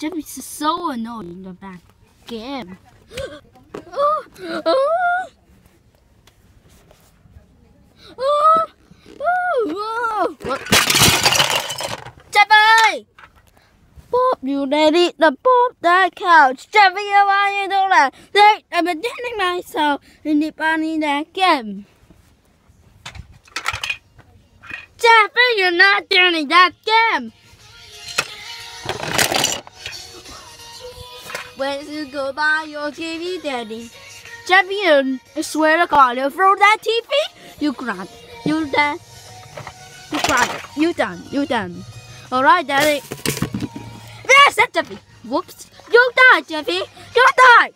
Jeffy's so annoying about game. oh, oh, oh, oh, What? Jeffy! Bob, you ready to pop that couch? Jeffy, why you doing that? Hey, I'm pretending myself in the bunny that game. Jeffy, you're not doing that game. When you go by your TV daddy. Champion, I swear to God, you throw that TV, you grab, you done, you grab it, you done, you done. All right, daddy. Yes, that's Jeffy. Whoops, you died, Jeffy. You died.